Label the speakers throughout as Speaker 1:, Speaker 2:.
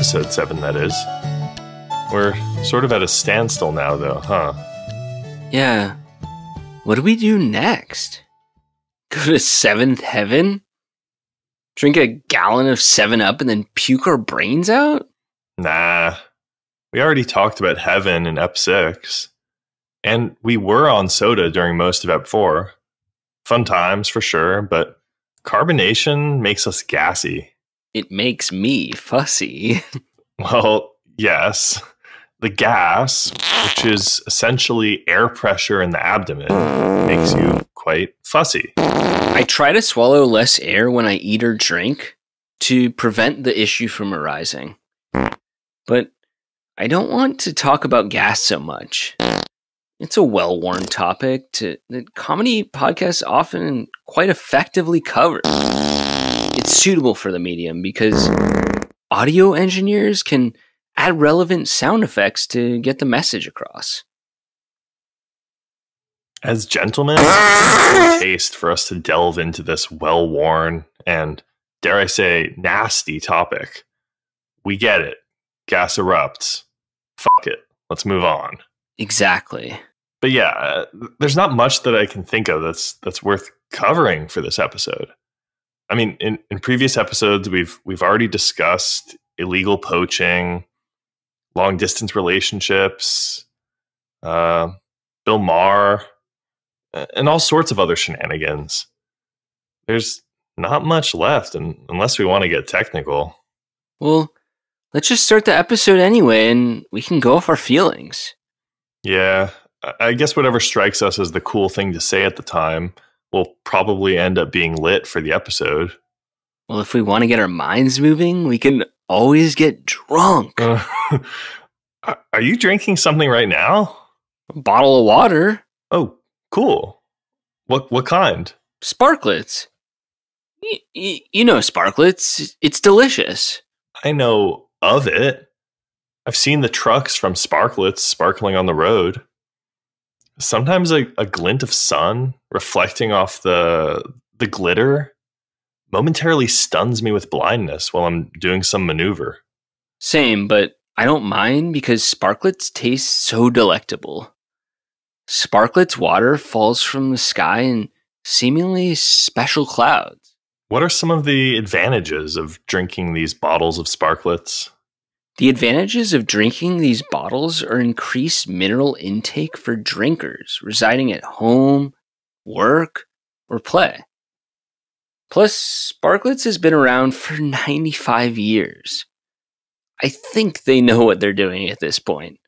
Speaker 1: Episode seven, that is. We're sort of at a standstill now, though, huh?
Speaker 2: Yeah. What do we do next? Go to seventh heaven? Drink a gallon of 7 Up and then puke our brains out?
Speaker 1: Nah. We already talked about heaven in Ep 6. And we were on soda during most of Ep 4. Fun times for sure, but carbonation makes us gassy.
Speaker 2: It makes me fussy.
Speaker 1: well, yes. The gas, which is essentially air pressure in the abdomen, makes you quite fussy.
Speaker 2: I try to swallow less air when I eat or drink to prevent the issue from arising. But I don't want to talk about gas so much. It's a well worn topic to, that comedy podcasts often quite effectively cover. It's suitable for the medium because audio engineers can add relevant sound effects to get the message across.
Speaker 1: As gentlemen, it's taste for us to delve into this well worn and, dare I say, nasty topic. We get it. Gas erupts. Fuck it. Let's move on.
Speaker 2: Exactly.
Speaker 1: But yeah, uh, there's not much that I can think of that's that's worth covering for this episode. I mean, in, in previous episodes, we've we've already discussed illegal poaching, long distance relationships, uh, Bill Maher, and all sorts of other shenanigans. There's not much left, and unless we want to get technical.
Speaker 2: Well, let's just start the episode anyway, and we can go off our feelings.
Speaker 1: Yeah, I guess whatever strikes us as the cool thing to say at the time will probably end up being lit for the episode.
Speaker 2: Well, if we want to get our minds moving, we can always get drunk. Uh,
Speaker 1: are you drinking something right now?
Speaker 2: A bottle of water.
Speaker 1: Oh, cool. What what kind?
Speaker 2: Sparkletts. Y- you know Sparkletts. It's delicious.
Speaker 1: I know of it. I've seen the trucks from Sparkletts sparkling on the road. Sometimes a, a glint of sun reflecting off the the glitter momentarily stuns me with blindness while I'm doing some maneuver.
Speaker 2: Same, but I don't mind because Sparkletts taste so delectable. Sparkletts water falls from the sky in seemingly special clouds.
Speaker 1: What are some of the advantages of drinking these bottles of Sparkletts?
Speaker 2: The advantages of drinking these bottles are increased mineral intake for drinkers residing at home, work, or play. Plus, Sparkletts has been around for 95 years. I think they know what they're doing at this point.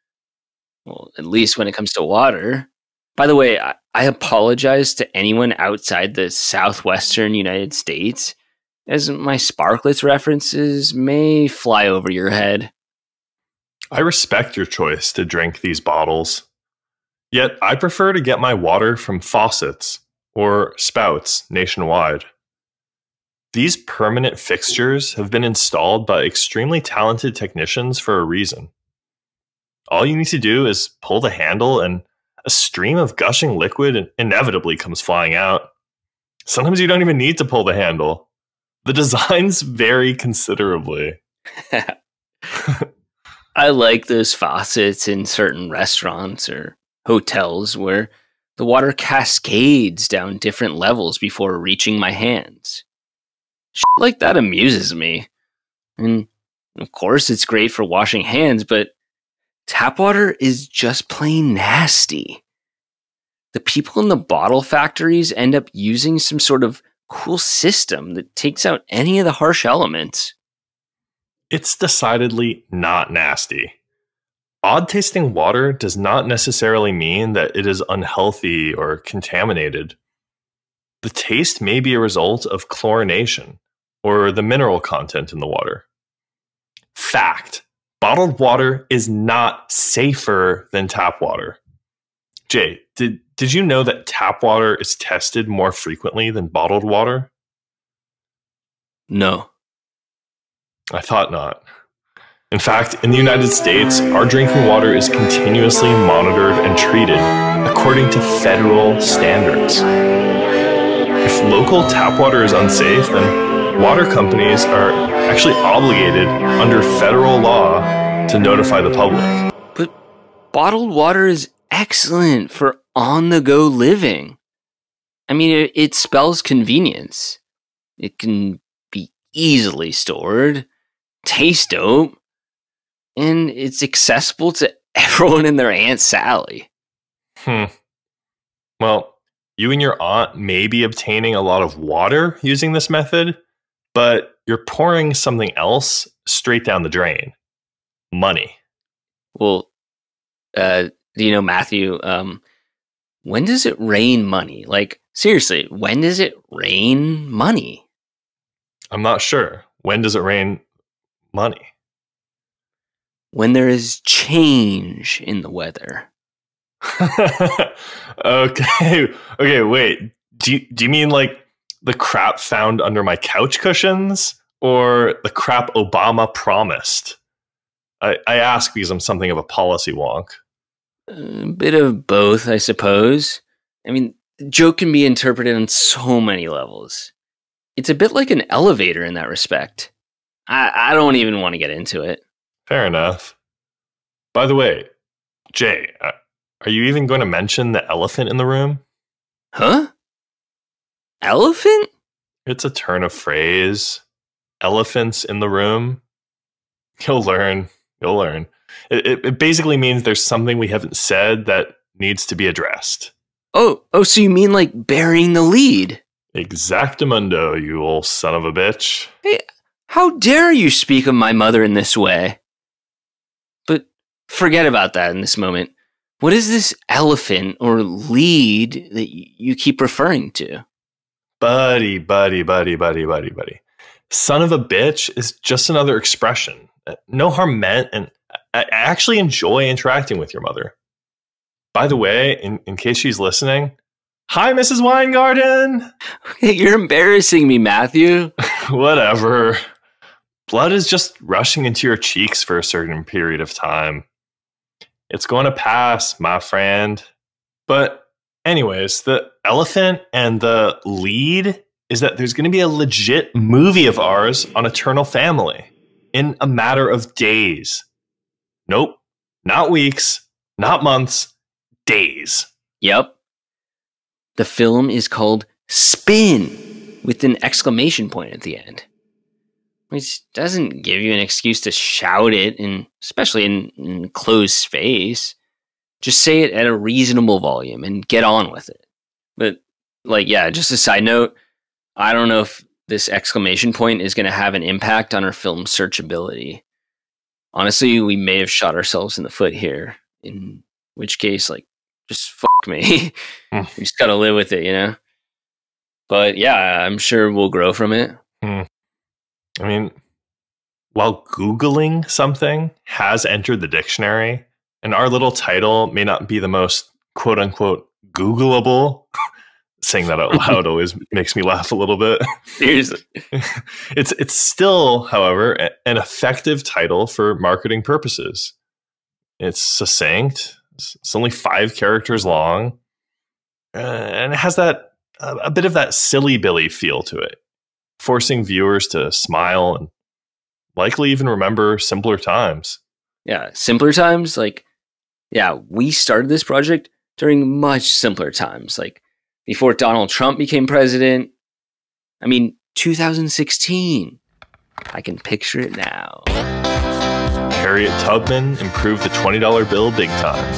Speaker 2: Well, at least when it comes to water. By the way, I, I apologize to anyone outside the southwestern United States, as my Sparkletts references may fly over your head.
Speaker 1: I respect your choice to drink these bottles. Yet I prefer to get my water from faucets or spouts nationwide. These permanent fixtures have been installed by extremely talented technicians for a reason. All you need to do is pull the handle and a stream of gushing liquid inevitably comes flying out. Sometimes you don't even need to pull the handle. The designs vary considerably.
Speaker 2: I like those faucets in certain restaurants or hotels where the water cascades down different levels before reaching my hands. Shit like that amuses me. And of course, it's great for washing hands, but Tap water is just plain nasty. The people in the bottle factories end up using some sort of cool system that takes out any of the harsh elements.
Speaker 1: It's decidedly not nasty. Odd tasting water does not necessarily mean that it is unhealthy or contaminated. The taste may be a result of chlorination or the mineral content in the water. Fact bottled water is not safer than tap water. Jay, did did you know that tap water is tested more frequently than bottled water?
Speaker 2: No.
Speaker 1: I thought not. In fact, in the United States, our drinking water is continuously monitored and treated according to federal standards. If local tap water is unsafe, then water companies are actually obligated under federal law to notify the public.
Speaker 2: But bottled water is excellent for on the go living. I mean, it, it spells convenience. It can be easily stored, taste dope, and it's accessible to everyone and their Aunt Sally.
Speaker 1: Hmm. Well, you and your aunt may be obtaining a lot of water using this method, but you're pouring something else straight down the drain money.
Speaker 2: Well, uh, do you know, Matthew, um, when does it rain money? Like, seriously, when does it rain money?
Speaker 1: I'm not sure. When does it rain money?
Speaker 2: When there is change in the weather.
Speaker 1: okay. Okay, wait. Do you, do you mean like the crap found under my couch cushions or the crap Obama promised? I, I ask because I'm something of a policy wonk.
Speaker 2: A bit of both, I suppose. I mean, joke can be interpreted on so many levels. It's a bit like an elevator in that respect. I, I don't even want to get into it.
Speaker 1: Fair enough. By the way, Jay, uh, are you even going to mention the elephant in the room?
Speaker 2: Huh? Elephant?
Speaker 1: It's a turn of phrase. Elephants in the room. You'll learn. You'll learn. It, it, it basically means there's something we haven't said that needs to be addressed.
Speaker 2: Oh, oh, so you mean like burying the lead?
Speaker 1: Exactamundo, you old son of a bitch.
Speaker 2: Hey, how dare you speak of my mother in this way? But forget about that in this moment. What is this elephant or lead that you keep referring to?
Speaker 1: Buddy, buddy, buddy, buddy, buddy, buddy. Son of a bitch is just another expression. Uh, no harm meant, and I actually enjoy interacting with your mother. By the way, in, in case she's listening, hi, Mrs. Weingarten.
Speaker 2: You're embarrassing me, Matthew.
Speaker 1: Whatever. Blood is just rushing into your cheeks for a certain period of time. It's going to pass, my friend. But, anyways, the elephant and the lead is that there's going to be a legit movie of ours on Eternal Family in a matter of days. Nope, not weeks, not months, days.
Speaker 2: Yep. The film is called Spin with an exclamation point at the end which doesn't give you an excuse to shout it, and especially in, in closed space. Just say it at a reasonable volume and get on with it. But like, yeah, just a side note, I don't know if this exclamation point is going to have an impact on our film searchability. Honestly, we may have shot ourselves in the foot here. In which case, like, just fuck me. Mm. we just got to live with it, you know. But yeah, I'm sure we'll grow from it.
Speaker 1: Mm. I mean, while Googling something has entered the dictionary, and our little title may not be the most quote unquote Googleable, saying that out loud always makes me laugh a little bit.
Speaker 2: Seriously.
Speaker 1: it's it's still, however, an effective title for marketing purposes. It's succinct. It's only five characters long, uh, and it has that uh, a bit of that silly Billy feel to it forcing viewers to smile and likely even remember simpler times.
Speaker 2: Yeah, simpler times. Like, yeah, we started this project during much simpler times, like before Donald Trump became president. I mean, 2016. I can picture it now.
Speaker 1: Harriet Tubman improved the $20 bill big time.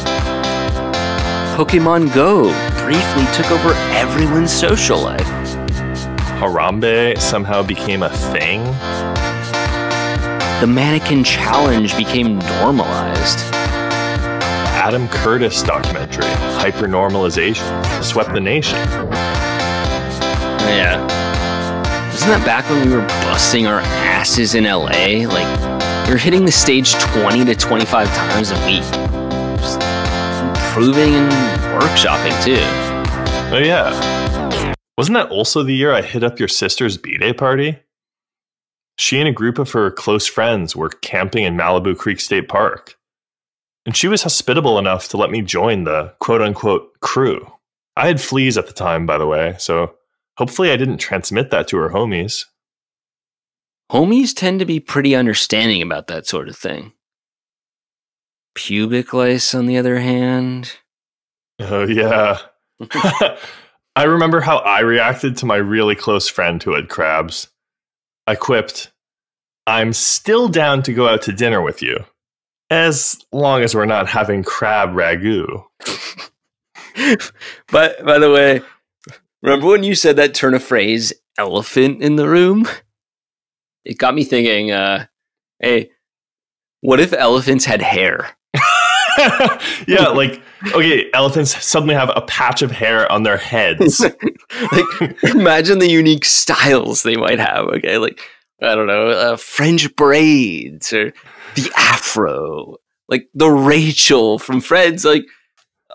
Speaker 2: Pokemon Go briefly took over everyone's social life.
Speaker 1: Harambe somehow became a thing?
Speaker 2: The mannequin challenge became normalized.
Speaker 1: Adam Curtis documentary, Hypernormalization, swept the nation.
Speaker 2: Yeah. Isn't that back when we were busting our asses in LA? Like, we were hitting the stage 20 to 25 times a week. Just improving and workshopping, too.
Speaker 1: Oh, yeah. Wasn't that also the year I hit up your sister's B Day party? She and a group of her close friends were camping in Malibu Creek State Park. And she was hospitable enough to let me join the quote unquote crew. I had fleas at the time, by the way, so hopefully I didn't transmit that to her homies.
Speaker 2: homies tend to be pretty understanding about that sort of thing. Pubic lice, on the other hand.
Speaker 1: Oh, yeah. I remember how I reacted to my really close friend who had crabs. I quipped, I'm still down to go out to dinner with you, as long as we're not having crab ragu.
Speaker 2: but by the way, remember when you said that turn of phrase, elephant in the room? It got me thinking, uh, hey, what if elephants had hair?
Speaker 1: yeah, like okay, elephants suddenly have a patch of hair on their heads.
Speaker 2: like imagine the unique styles they might have. Okay, like I don't know, uh, French braids or the afro, like the Rachel from Friends. Like,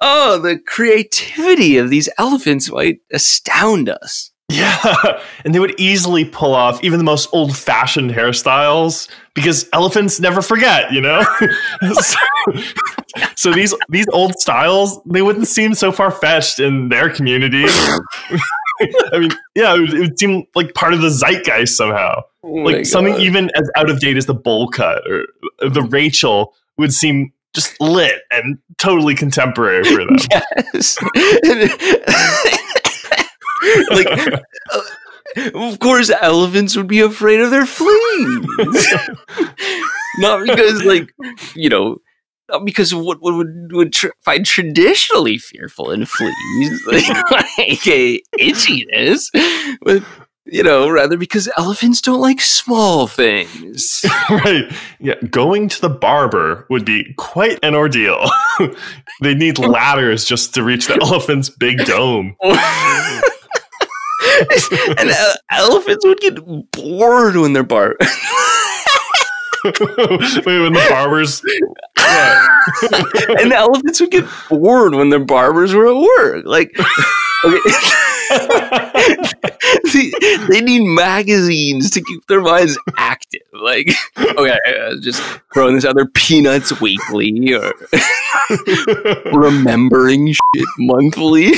Speaker 2: oh, the creativity of these elephants might astound us.
Speaker 1: Yeah, and they would easily pull off even the most old fashioned hairstyles because elephants never forget, you know? so, so, these these old styles, they wouldn't seem so far fetched in their community. I mean, yeah, it would, it would, seem like part of the zeitgeist somehow. Oh like something God. even as out of date as the bowl cut or the Rachel would seem just lit and totally contemporary for them. Yes
Speaker 2: like, uh, of course, elephants would be afraid of their fleas. Not because, like, you know, not because of what, what would, would tr- find traditionally fearful in fleas, like, like a itchiness, but you know, rather because elephants don't like small things.
Speaker 1: right. Yeah. Going to the barber would be quite an ordeal. they need ladders just to reach the elephant's big dome.
Speaker 2: and uh, elephants would get bored when they're bar.
Speaker 1: Wait, when the barbers.
Speaker 2: and the elephants would get bored when their barbers were at work. Like, okay. they, they, need magazines to keep their minds active. Like, okay, uh, just throwing this other Peanuts Weekly or Remembering Shit Monthly,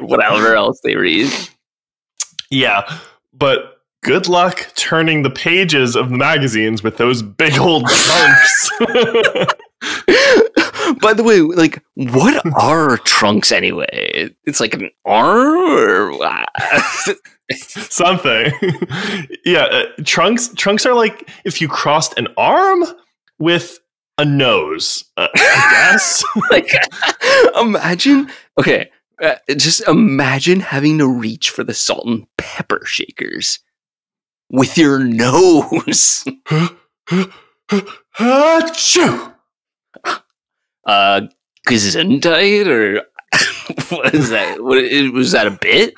Speaker 2: whatever else they read.
Speaker 1: Yeah, but good luck turning the pages of the magazines with those big old trunks.
Speaker 2: By the way, like, what are trunks anyway? It's like an arm or
Speaker 1: something. yeah, uh, trunks. Trunks are like if you crossed an arm with a nose. Uh, I guess.
Speaker 2: like, imagine. Okay, uh, just imagine having to reach for the salt and pepper shakers with your nose. uh, Gesundheit or what is that? What, was that a bit?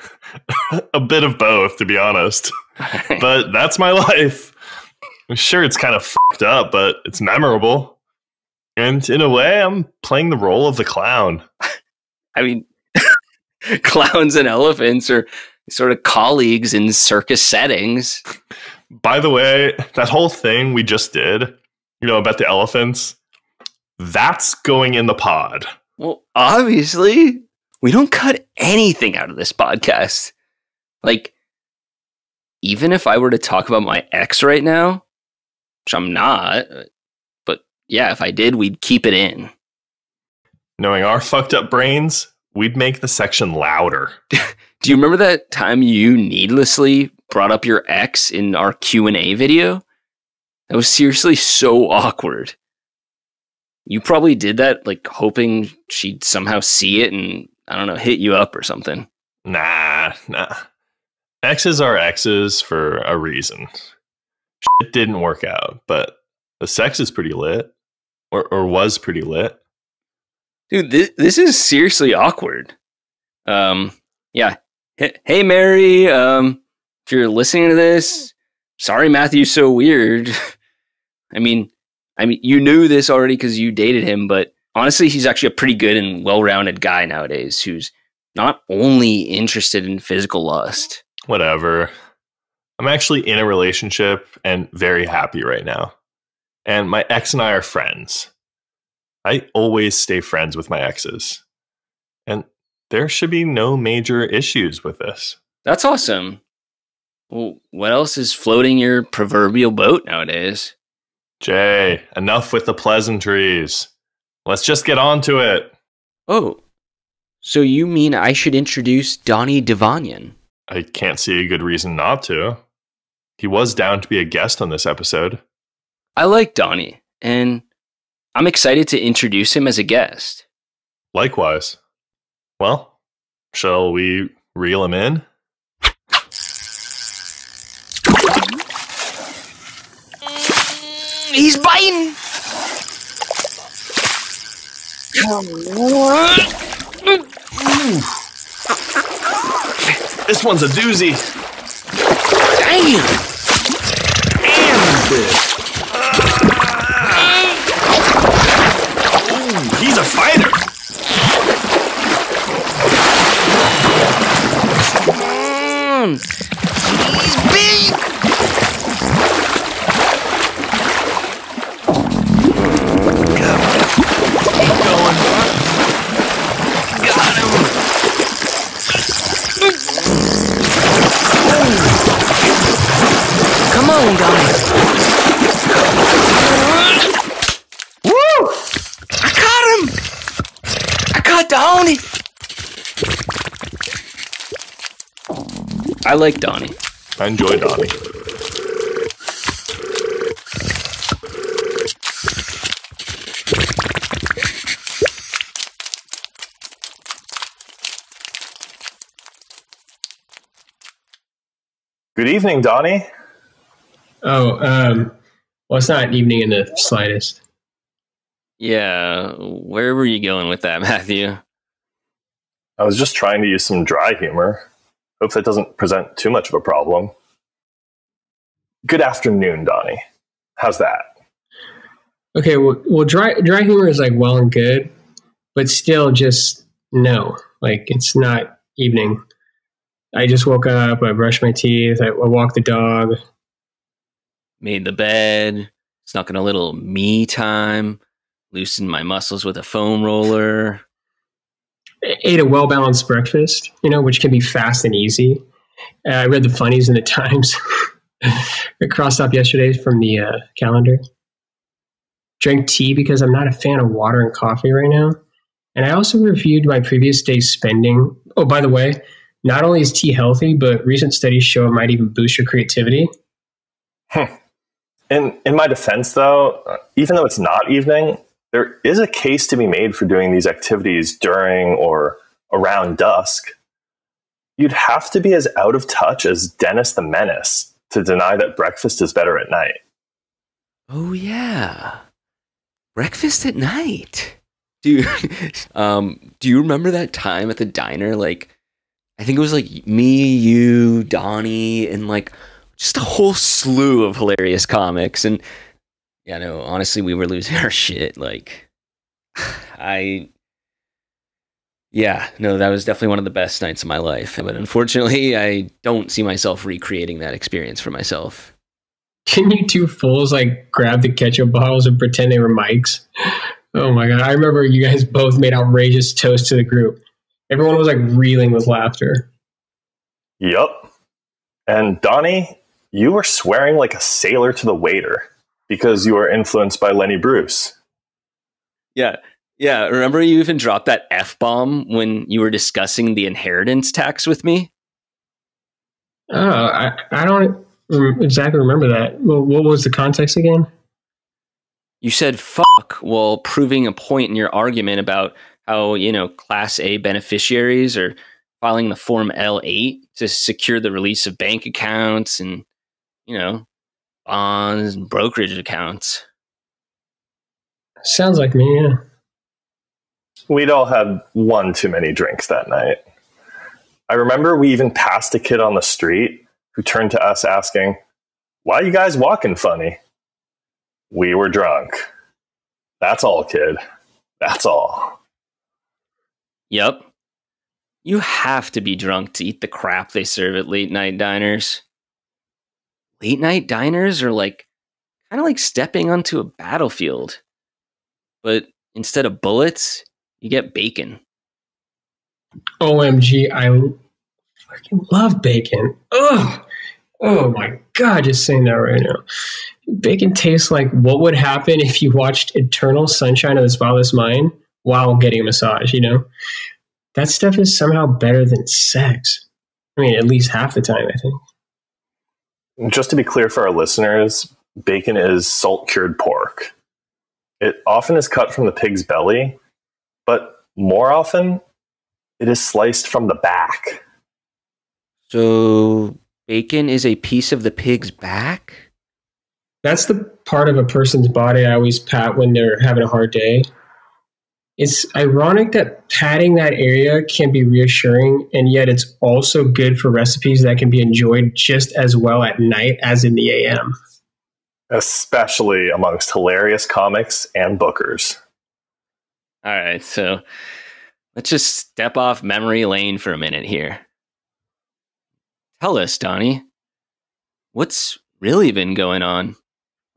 Speaker 1: a bit of both, to be honest. but that's my life. I'm sure it's kind of fucked up, but it's memorable. And in a way, I'm playing the role of the clown.
Speaker 2: I mean, clowns and elephants are sort of colleagues in circus settings.
Speaker 1: By the way, that whole thing we just did, you know, about the elephants, that's going in the pod.
Speaker 2: Well, obviously, we don't cut anything out of this podcast. Like, even if I were to talk about my ex right now, which I'm not, but yeah, if I did, we'd keep it in.
Speaker 1: Knowing our fucked up brains, we'd make the section louder.
Speaker 2: Do you remember that time you needlessly brought up your ex in our Q&A video? That was seriously so awkward. You probably did that like hoping she'd somehow see it and I don't know, hit you up or something.
Speaker 1: Nah, nah. Exes are exes for a reason. It didn't work out, but the sex is pretty lit or or was pretty lit.
Speaker 2: Dude, this, this is seriously awkward. Um, yeah. Hey, Mary. Um, if you're listening to this, sorry, Matthew's so weird. I mean, I mean, you knew this already because you dated him, but honestly, he's actually a pretty good and well-rounded guy nowadays who's not only interested in physical lust.
Speaker 1: Whatever. I'm actually in a relationship and very happy right now. And my ex and I are friends. I always stay friends with my exes. And there should be no major issues with this.
Speaker 2: That's awesome. Well, what else is floating your proverbial boat nowadays?
Speaker 1: Jay, enough with the pleasantries. Let's just get on to it.
Speaker 2: Oh, so you mean I should introduce Donny Divanian?
Speaker 1: I can't see a good reason not to. He was down to be a guest on this episode.
Speaker 2: I like Donny, and I'm excited to introduce him as a guest.
Speaker 1: Likewise. Well, shall we reel him in?
Speaker 2: Mm, he's biting!
Speaker 1: This one's a doozy.
Speaker 2: Damn!
Speaker 1: Damn this. Ooh, he's a fighter.
Speaker 2: Mm. He's big! I like Donny.
Speaker 1: I enjoy Donny. Good evening, Donny.
Speaker 3: Oh, um, well, it's not evening in the slightest.
Speaker 2: Yeah, where were you going with that, Matthew?
Speaker 1: I was just trying to use some dry humor. Hope that doesn't present too much of a problem. Good afternoon, Donny. How's that?
Speaker 3: Okay, well, well, dry dry humor is like well and good, but still, just no. Like it's not evening. I just woke up. I brushed my teeth. I, I walked the dog.
Speaker 2: Made the bed, snuck in a little me time, loosened my muscles with a foam roller.
Speaker 3: Ate a well balanced breakfast. You know, which can be fast and easy. Uh, I read the funnies in the Times. I crossed off yesterday from the uh, calendar. Drank tea because I'm not a fan of water and coffee right now. And I also reviewed my previous day's spending. Oh, by the way, not only is tea healthy, but recent studies show it might even boost your creativity.
Speaker 1: In in my defense, though, uh, even though it's not evening, there is a case to be made for doing these activities during or around dusk. You'd have to be as out of touch as Dennis the Menace to deny that breakfast is better at night.
Speaker 2: Oh yeah. Breakfast at night. Dude, um, do you remember that time at the diner? Like, I think it was like me, you, Donny, and like just a whole slew of hilarious comics. And yeah, no, honestly, we were losing our shit. Like, I, yeah, no, that was definitely one of the best nights of my life. But unfortunately, I don't see myself recreating that experience for myself.
Speaker 3: Can you two fools like grab the ketchup bottles and pretend they were mics? Oh my god! I remember you guys both made outrageous toasts to the group. Everyone was like reeling with laughter.
Speaker 1: Yup. And Donny, you were swearing like a sailor to the waiter because you were influenced by Lenny Bruce.
Speaker 2: Yeah. Yeah. Remember you even dropped that F bomb when you were discussing the inheritance tax with me?
Speaker 3: Oh, I, I don't exactly remember that. Well, what was the context again?
Speaker 2: You said fuck while proving a point in your argument about how, you know, Class A beneficiaries are filing the Form L8 to secure the release of bank accounts and, you know, bonds and brokerage accounts.
Speaker 3: Sounds like me. Yeah.
Speaker 1: We'd all had one too many drinks that night. I remember we even passed a kid on the street who turned to us asking, Why you guys walking funny? We were drunk. That's all, kid. That's all.
Speaker 2: Yep. You have to be drunk to eat the crap they serve at late night diners. Late night diners are like kind of like stepping onto a battlefield. But instead of bullets, you get bacon.
Speaker 3: OMG, I fucking love bacon. Ugh. Oh my god, just saying that right now. Bacon tastes like what would happen if you watched Eternal Sunshine of the Spotless Mind while getting a massage, you know? That stuff is somehow better than sex. I mean, at least half the time, I think.
Speaker 1: Just to be clear for our listeners, bacon is salt cured pork. It often is cut from the pig's belly, but more often, it is sliced from the back.
Speaker 2: So, bacon is a piece of the pig's back?
Speaker 3: That's the part of a person's body I always pat when they're having a hard day. It's ironic that patting that area can be reassuring, and yet it's also good for recipes that can be enjoyed just as well at night as in the AM.
Speaker 1: Especially amongst hilarious comics and bookers.
Speaker 2: All right, so let's just step off memory lane for a minute here. Tell us, Donny, what's really been going on?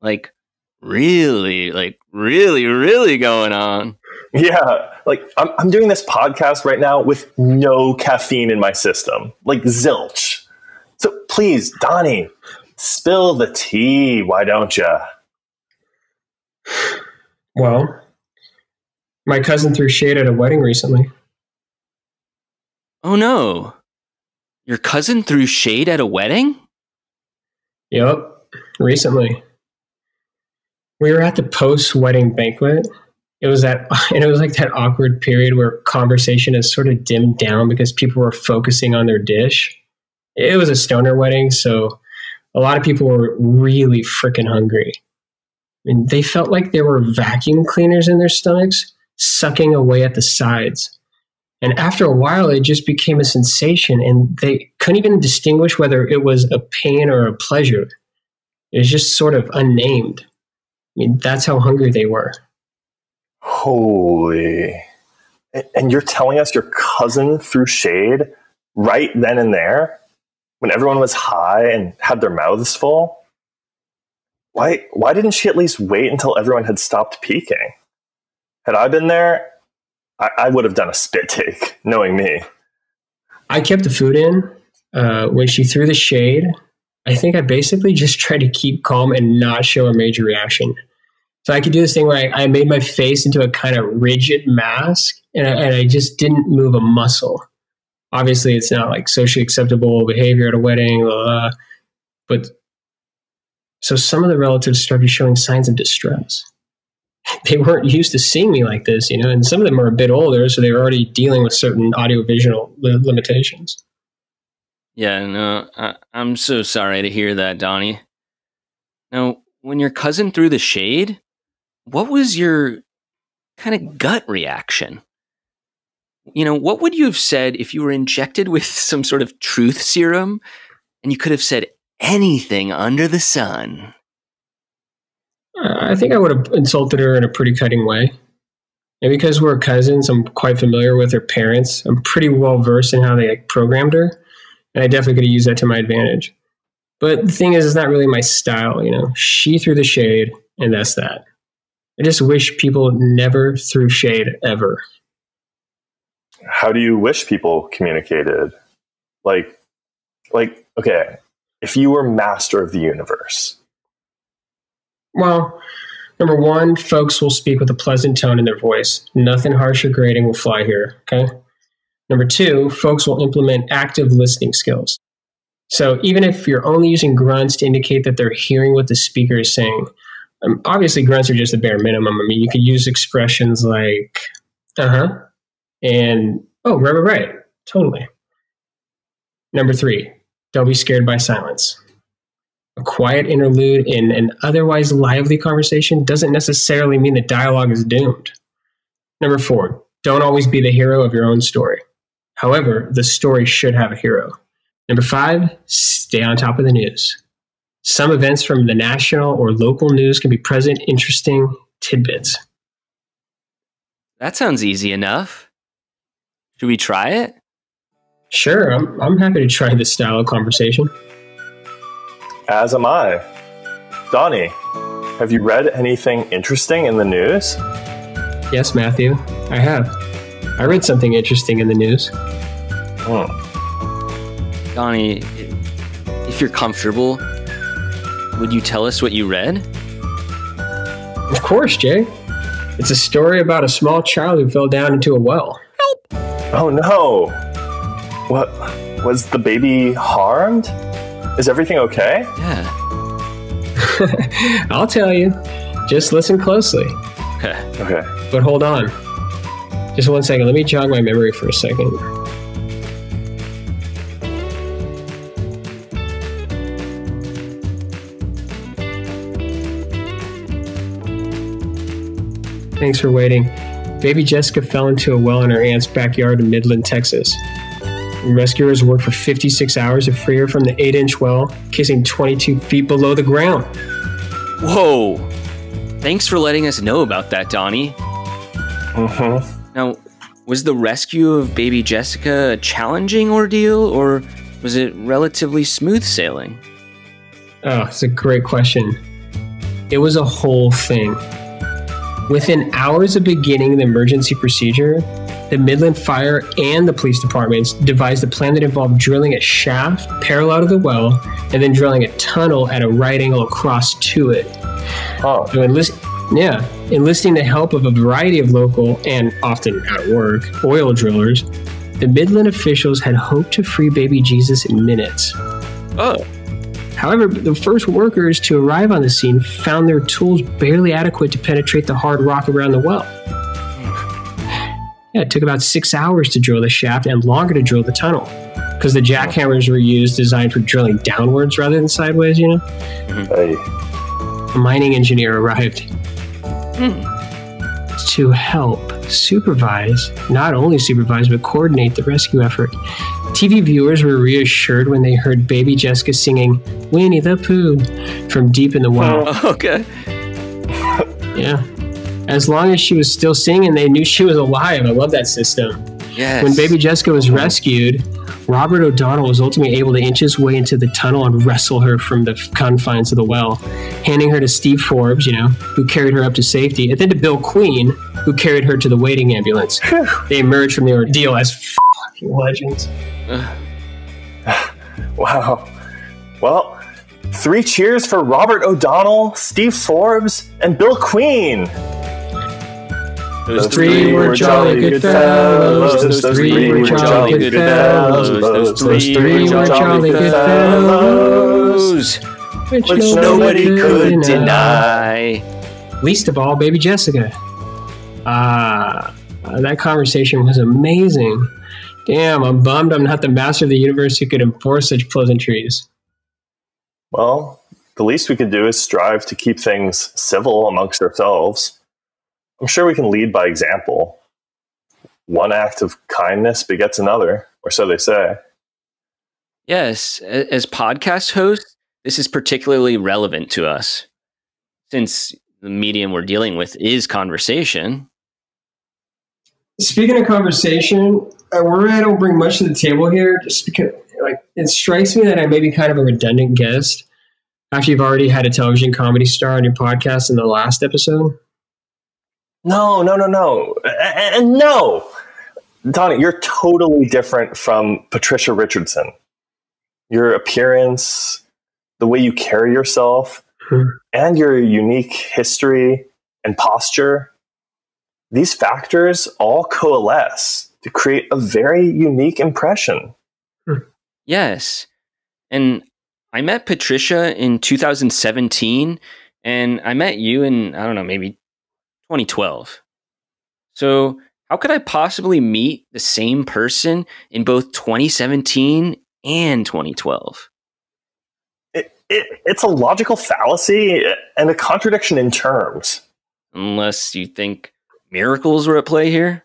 Speaker 2: Like, really, like, really, really going on?
Speaker 1: Yeah, like I'm, I'm doing this podcast right now with no caffeine in my system, like zilch. So please, Donny, spill the tea. Why don't you?
Speaker 3: Well, my cousin threw shade at a wedding recently.
Speaker 2: Oh no. Your cousin threw shade at a wedding?
Speaker 3: Yep, recently. We were at the post wedding banquet. It was that, and it was like that awkward period where conversation is sort of dimmed down because people were focusing on their dish. It was a stoner wedding, so a lot of people were really freaking hungry. Mean, they felt like there were vacuum cleaners in their stomachs sucking away at the sides. And after a while, it just became a sensation, and they couldn't even distinguish whether it was a pain or a pleasure. It was just sort of unnamed. I mean, that's how hungry they were.
Speaker 1: Holy. And you're telling us your cousin threw shade right then and there when everyone was high and had their mouths full? Why, why didn't she at least wait until everyone had stopped peeking? Had I been there, I, I would have done a spit take, knowing me.
Speaker 3: I kept the food in. Uh, when she threw the shade, I think I basically just tried to keep calm and not show a major reaction. So I could do this thing where I, I made my face into a kind of rigid mask and I, and I just didn't move a muscle. Obviously, it's not like socially acceptable behavior at a wedding, blah, blah, but so some of the relatives started showing signs of distress they weren't used to seeing me like this, you know, and some of them are a bit older, so they were already dealing with certain audiovisual li- limitations.
Speaker 2: Yeah, no, I, I'm so sorry to hear that, Donny. Now, when your cousin threw the shade, what was your kind of gut reaction? You know, what would you have said if you were injected with some sort of truth serum and you could have said anything under the sun?
Speaker 3: Uh, I think I would have insulted her in a pretty cutting way. And because we're cousins, I'm quite familiar with her parents. I'm pretty well versed in how they like, programmed her, and I definitely could have used that to my advantage. But the thing is, it's not really my style. You know, she threw the shade, and that's that. I just wish people never threw shade ever.
Speaker 1: How do you wish people communicated? Like, like okay, if you were master of the universe,
Speaker 3: well, number one, folks will speak with a pleasant tone in their voice. Nothing harsh or grating will fly here. Okay. Number two, folks will implement active listening skills. So even if you're only using grunts to indicate that they're hearing what the speaker is saying, um, obviously grunts are just the bare minimum. I mean, you could use expressions like "uh huh" and "oh, right, right, right, totally." Number three, don't be scared by silence a quiet interlude in an otherwise lively conversation doesn't necessarily mean the dialogue is doomed. Number four, don't always be the hero of your own story. However, the story should have a hero. Number five, stay on top of the news. Some events from the national or local news can be present interesting tidbits.
Speaker 2: That sounds easy enough. Should we try it?
Speaker 3: Sure, I'm, I'm happy to try this style of conversation.
Speaker 1: As am I. Donny, have you read anything interesting in the news?
Speaker 3: Yes, Matthew, I have. I read something interesting in the news.
Speaker 2: Hmm. Donny, if if you're comfortable, would you tell us what you read?
Speaker 3: Of course, Jay. It's a story about a small child who fell down into a well. Help!
Speaker 1: Oh no! What? Was the baby harmed? Is everything okay?
Speaker 2: Yeah.
Speaker 3: I'll tell you. Just listen closely.
Speaker 2: Okay.
Speaker 1: Okay.
Speaker 3: But hold on. Just one second. Let me jog my memory for a second. Thanks for waiting. Baby Jessica fell into a well in her aunt's backyard in Midland, Texas. Rescuers worked for 56 hours to free her from the 8 inch well, kissing 22 feet below the ground.
Speaker 2: Whoa. Thanks for letting us know about that, Donny.
Speaker 1: Mm-hmm.
Speaker 2: Now, was the rescue of baby Jessica a challenging ordeal, or was it relatively smooth sailing?
Speaker 3: Oh, it's a great question. It was a whole thing. Within hours of beginning the emergency procedure, the Midland Fire and the police departments devised a plan that involved drilling a shaft parallel to the well and then drilling a tunnel at a right angle across to it.
Speaker 1: Oh.
Speaker 3: So enlist, yeah, enlisting the help of a variety of local and often at work oil drillers, the Midland officials had hoped to free baby Jesus in minutes.
Speaker 2: Oh.
Speaker 3: However, the first workers to arrive on the scene found their tools barely adequate to penetrate the hard rock around the well. Yeah, it took about six hours to drill the shaft and longer to drill the tunnel because the jackhammers were used designed for drilling downwards rather than sideways, you know?
Speaker 1: Hey.
Speaker 3: A mining engineer arrived to help supervise, not only supervise, but coordinate the rescue effort. TV viewers were reassured when they heard baby Jessica singing Winnie the Pooh from deep in the well. Oh.
Speaker 2: Okay.
Speaker 3: Yeah. As long as she was still singing, they knew she was alive. I love that system.
Speaker 2: Yes.
Speaker 3: When baby Jessica was rescued, Robert O'Donnell was ultimately able to inch his way into the tunnel and wrestle her from the confines of the well, handing her to Steve Forbes, you know, who carried her up to safety, and then to Bill Queen, who carried her to the waiting ambulance. They emerged from the ordeal as fucking legends.
Speaker 1: Wow. Well, three cheers for Robert O'Donnell, Steve Forbes, and Bill Queen.
Speaker 2: Those
Speaker 3: three were jolly good fellows. Those three were jolly good fellows. Those three were jolly good fellows. Which
Speaker 2: Which nobody could deny.
Speaker 3: Least of all, baby Jessica. Ah, uh, that conversation was amazing. Damn, I'm bummed I'm not the master of the universe who could enforce such pleasantries.
Speaker 1: Well, the least we can do is strive to keep things civil amongst ourselves. I'm sure we can lead by example. One act of kindness begets another, or so they say.
Speaker 2: Yes, as podcast hosts, this is particularly relevant to us since the medium we're dealing with is conversation.
Speaker 3: Speaking of conversation, I worry I don't bring much to the table here just because like it strikes me that I may be kind of a redundant guest after you've already had a television comedy star on your podcast in the last episode.
Speaker 1: No, no, no, no. And no. Donny, you're totally different from Patricia Richardson. Your appearance, the way you carry yourself,
Speaker 3: Hmm.
Speaker 1: and your unique history and posture, these factors all coalesce to create a very unique impression. Hmm.
Speaker 2: Yes. And I met Patricia in 2017, and I met you in, I don't know, maybe 2012. So, how could I possibly meet the same person in both 2017 and 2012?
Speaker 1: It, it, it's a logical fallacy and a contradiction in terms.
Speaker 2: Unless you think miracles were at play here?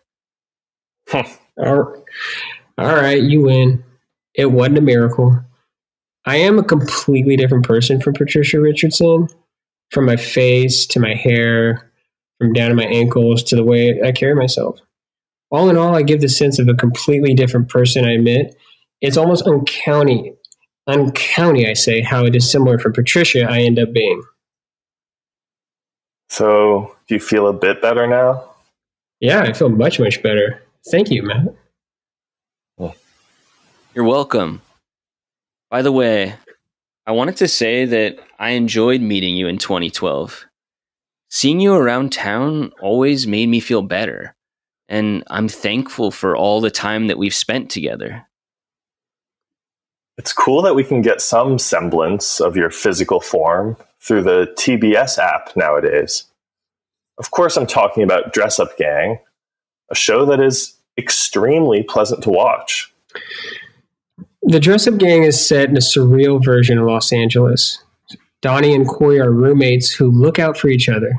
Speaker 3: All right, you win. It wasn't a miracle. I am a completely different person from Patricia Richardson, from my face to my hair, from down to my ankles to the way I carry myself. All in all, I give the sense of a completely different person, I admit. It's almost uncanny, uncanny, I say, how dissimilar from Patricia I end up being.
Speaker 1: So, do you feel a bit better now?
Speaker 3: Yeah, I feel much, much better. Thank you, Matt.
Speaker 2: You're welcome. By the way, I wanted to say that I enjoyed meeting you in 2012. Seeing you around town always made me feel better, and I'm thankful for all the time that we've spent together.
Speaker 1: It's cool that we can get some semblance of your physical form through the TBS app nowadays. Of course, I'm talking about Dress Up Gang, a show that is extremely pleasant to watch.
Speaker 3: The Dress Up Gang is set in a surreal version of Los Angeles. Donny and Corey are roommates who look out for each other.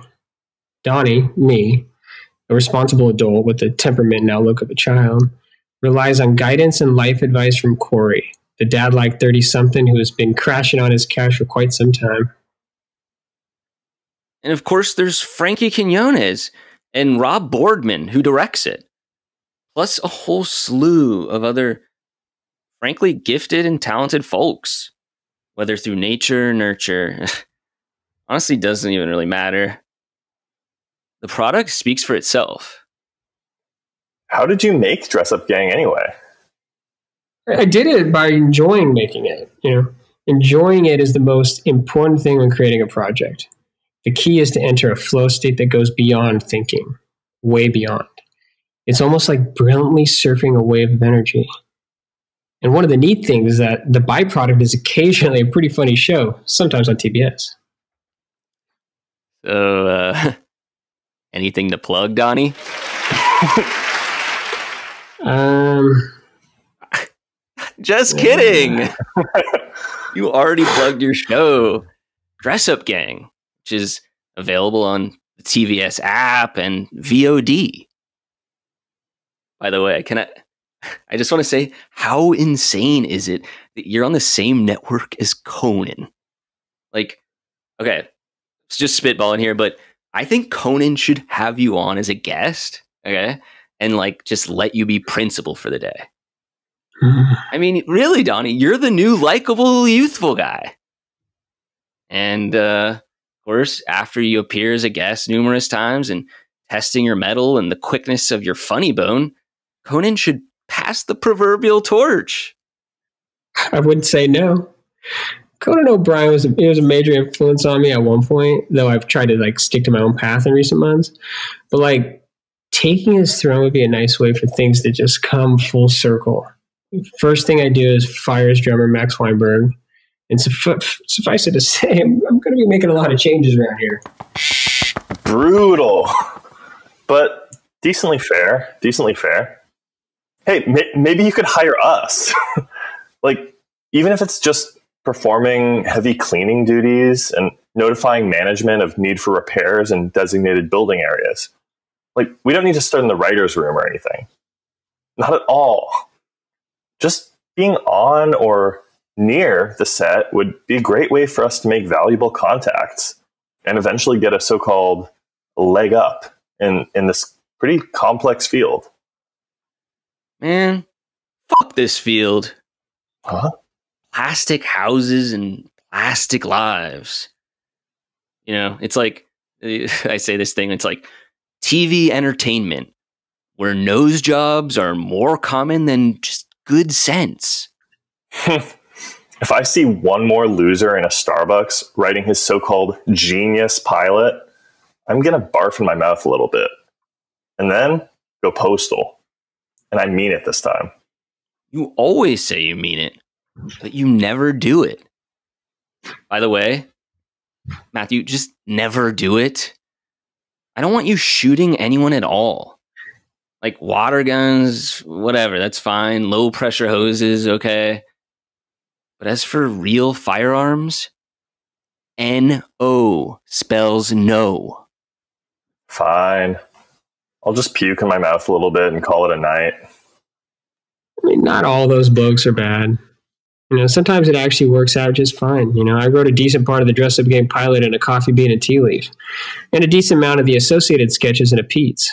Speaker 3: Donny, me, a responsible adult with the temperament and outlook of a child, relies on guidance and life advice from Corey, the dad like 30 something who has been crashing on his couch for quite some time.
Speaker 2: And of course, there's Frankie Quinones and Rob Boardman, who directs it, plus a whole slew of other, frankly, gifted and talented folks, whether through nature or nurture. Honestly, doesn't even really matter. The product speaks for itself.
Speaker 1: How did you make Dress Up Gang anyway?
Speaker 3: I did it by enjoying making it. You know, enjoying it is the most important thing when creating a project. The key is to enter a flow state that goes beyond thinking, way beyond. It's almost like brilliantly surfing a wave of energy. And one of the neat things is that the byproduct is occasionally a pretty funny show, sometimes on TBS.
Speaker 2: So, uh, anything to plug, Donny?
Speaker 3: um,
Speaker 2: just kidding. you already plugged your show, Dress Up Gang which is available on the TBS app and VOD. By the way, can I? I just want to say, how insane is it that you're on the same network as Conan? Like, okay, it's just spitballing here, but I think Conan should have you on as a guest, okay, and like just let you be principal for the day. I mean, really, Donny, you're the new likable, youthful guy. And uh, course, after you appear as a guest numerous times and testing your mettle and the quickness of your funny bone, Conan should pass the proverbial torch.
Speaker 3: I wouldn't say no. Conan O'Brien was a, was a major influence on me at one point, though I've tried to like stick to my own path in recent months. But like taking his throne would be a nice way for things to just come full circle. First thing I do is fire his drummer Max Weinberg and suffice it to say, I'm, I'm going to be making a lot of changes around here.
Speaker 1: Brutal, but decently fair. Decently fair. Hey, may- maybe you could hire us. like, even if it's just performing heavy cleaning duties and notifying management of need for repairs in designated building areas. Like, we don't need to start in the writer's room or anything. Not at all. Just being on or near the set would be a great way for us to make valuable contacts and eventually get a so-called leg up in in this pretty complex field.
Speaker 2: Man, fuck this field.
Speaker 1: Huh?
Speaker 2: Plastic houses and plastic lives. You know, it's like I say this thing, it's like TV entertainment where nose jobs are more common than just good sense.
Speaker 1: if I see one more loser in a Starbucks writing his so called genius pilot, I'm going to barf in my mouth a little bit. And then go postal. And I mean it this time.
Speaker 2: You always say you mean it, but you never do it. By the way, Matthew, just never do it. I don't want you shooting anyone at all. Like water guns, whatever, that's fine. Low pressure hoses, okay. But as for real firearms, N O spells no.
Speaker 1: Fine. I'll just puke in my mouth a little bit and call it a night.
Speaker 3: I mean, not all those blokes are bad. You know, sometimes it actually works out just fine. You know, I wrote a decent part of the Dress Up Gang pilot in a coffee bean and tea leaf, and a decent amount of the associated sketches in a Pete's.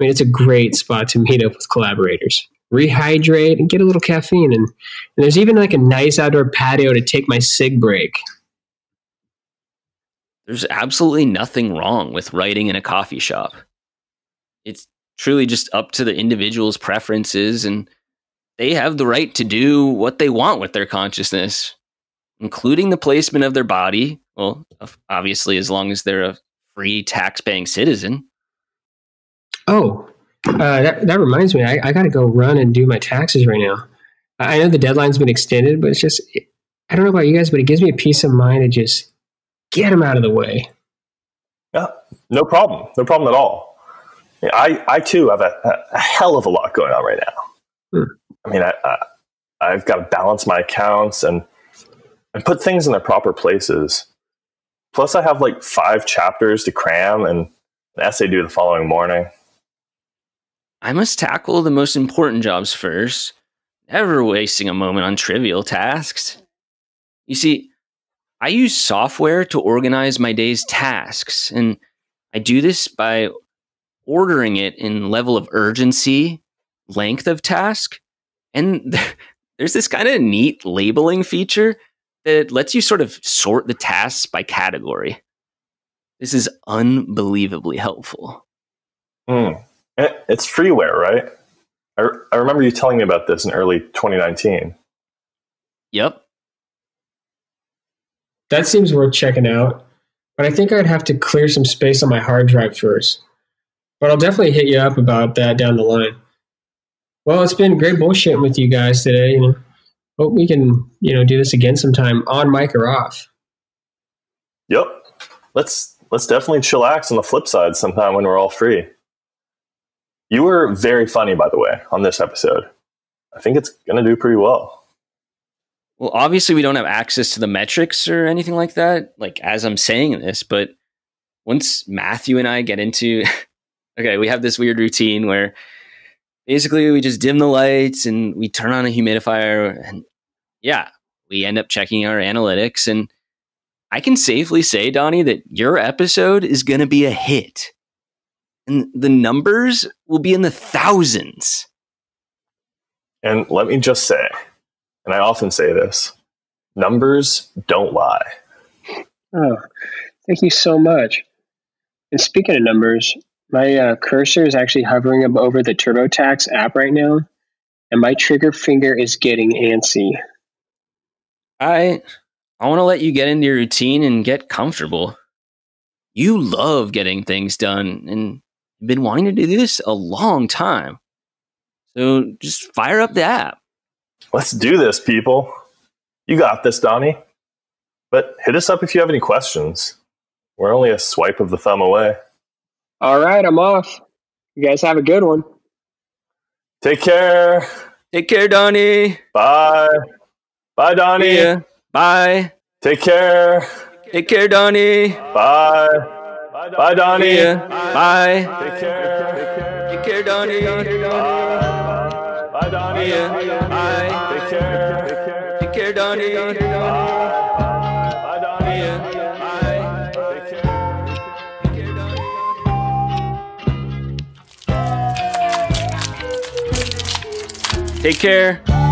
Speaker 3: I mean, it's a great spot to meet up with collaborators rehydrate and get a little caffeine. And, and there's even like a nice outdoor patio to take my sig break.
Speaker 2: There's absolutely nothing wrong with writing in a coffee shop. It's truly just up to the individual's preferences and they have the right to do what they want with their consciousness. including the placement of their body. Well, obviously, as long as they're a free tax paying citizen.
Speaker 3: Oh, uh, that, that reminds me. I, I got to go run and do my taxes right now. I know the deadline's been extended, but it's just, I don't know about you guys, but it gives me a peace of mind to just get them out of the way.
Speaker 1: Yeah, no problem. No problem at all. I, I too have a, a hell of a lot going on right now. Hmm. I mean, I, I, I've got to balance my accounts and, and put things in their proper places. Plus, I have like five chapters to cram and an essay due the following morning.
Speaker 2: I must tackle the most important jobs first, never wasting a moment on trivial tasks. You see, I use software to organize my day's tasks, and I do this by ordering it in level of urgency, length of task, and there's this kind of neat labeling feature that lets you sort of sort the tasks by category. This is unbelievably helpful.
Speaker 1: Mm. It's freeware, right? I, I remember you telling me about this in early 2019.
Speaker 2: Yep.
Speaker 3: That seems worth checking out, but I think I'd have to clear some space on my hard drive first. But I'll definitely hit you up about that down the line. Well, it's been great bullshitting with you guys today. You know, hope we can you know do this again sometime on mic or off.
Speaker 1: Yep. Let's let's definitely chillax on the flip side sometime when we're all free. You were very funny, by the way, on this episode. I think it's going to do pretty well.
Speaker 2: Well, obviously, we don't have access to the metrics or anything like that, like as I'm saying this, but once Matthew and I get into, okay, we have this weird routine where basically we just dim the lights and we turn on a humidifier and yeah, we end up checking our analytics. And I can safely say, Donny, that your episode is going to be a hit and the numbers will be in the thousands.
Speaker 1: And let me just say, and I often say this numbers don't lie.
Speaker 3: Oh, thank you so much. And speaking of numbers, my uh, cursor is actually hovering over the TurboTax app right now, and my trigger finger is getting antsy.
Speaker 2: I I want to let you get into your routine and get comfortable. You love getting things done, and been wanting to do this a long time. So just fire up the app.
Speaker 1: Let's do this, people. You got this, Donny. But hit us up if you have any questions. We're only a swipe of the thumb away.
Speaker 3: All right, I'm off. You guys have a good one.
Speaker 1: Take care.
Speaker 2: Take care, Donny.
Speaker 1: Bye. Bye, Donny.
Speaker 2: Yeah. Bye.
Speaker 1: Take care.
Speaker 2: Take care, Donny.
Speaker 1: Bye. Bye, Donny.
Speaker 2: Bye.
Speaker 1: Take care. Take
Speaker 2: care. Take care, Donny. Bye.
Speaker 1: Bye, Donny.
Speaker 2: Bye.
Speaker 1: Take care. Take care.
Speaker 2: Take care, Donny.
Speaker 1: Bye,
Speaker 2: Take care.